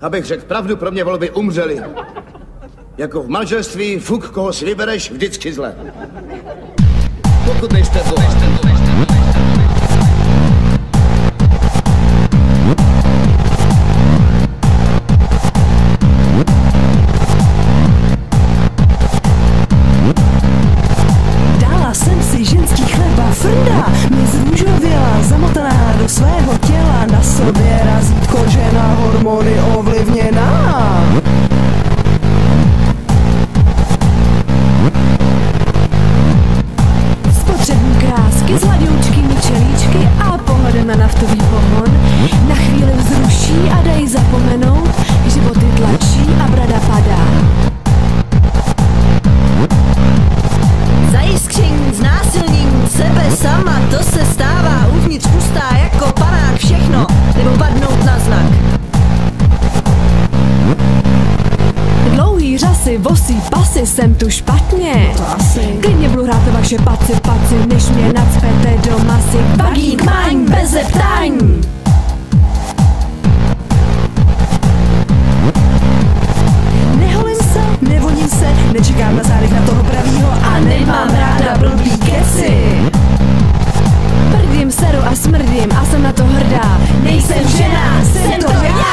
Abych řekl pravdu, pro mě volby umřely. Jako v manželství, fuk, koho si vybereš, vždycky zle. Pokud nejste boha. Dala jsem si ženský chleba, frda hormony ovlivněná. Spotřební krásky, zladěučky, čelíčky a pohledem na naftový pohon na chvíli vzruší a dají zapomenout, životy tlačí a brada padá. Zajiskření, znásilnění sebe sama, to se stává uvnitř pustá jako panák všechno, vosí pasy, jsem tu špatně. Klidně budu hrát vaše paci, paci, než mě nacpete do masy. Bagík, maň, bez zeptání. Neholím se, nevoním se, nečekám na zádech na toho pravýho A nemám ráda blbý keci. Prdím, seru a smrdím a jsem na to hrdá. Nejsem žena, jsem to já!